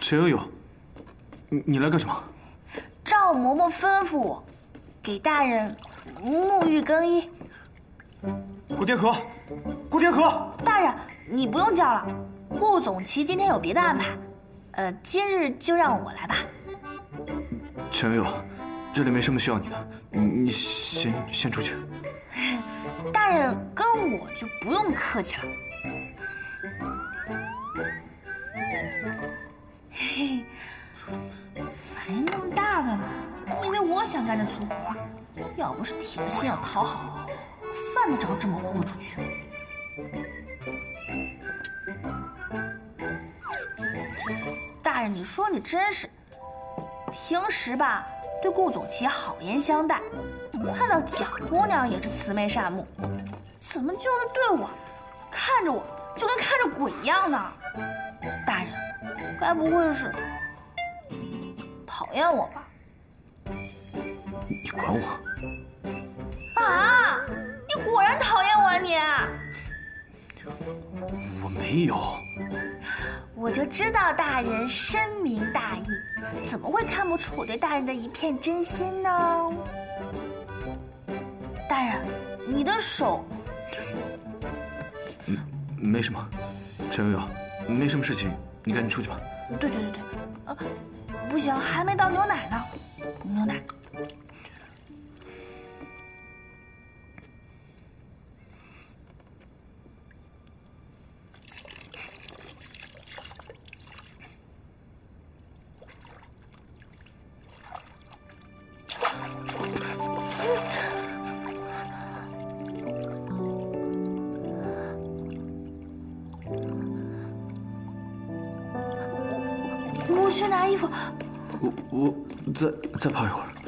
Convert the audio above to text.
陈悠悠，你你来干什么？赵嬷嬷吩咐我，给大人沐浴更衣。顾天河，顾天河，大人，你不用叫了。顾总旗今天有别的安排，呃，今日就让我来吧。陈悠悠，这里没什么需要你的，你你先先出去。大人跟我就不用客气了。想干这粗活？要不是铁了心要讨好，犯得着这么豁出去？大人，你说你真是，平时吧对顾总旗好言相待，看到蒋姑娘也是慈眉善目，怎么就是对我，看着我就跟看着鬼一样呢？大人，该不会是讨厌我吧？你管我？啊！你果然讨厌我啊你！我没有。我就知道大人深明大义，怎么会看不出我对大人的一片真心呢？大人，你的手……嗯，没什么，陈悠悠，没什么事情，你赶紧出去吧。对对对对，呃，不行，还没倒牛奶呢，牛奶。我去拿衣服。我我再再泡一会儿。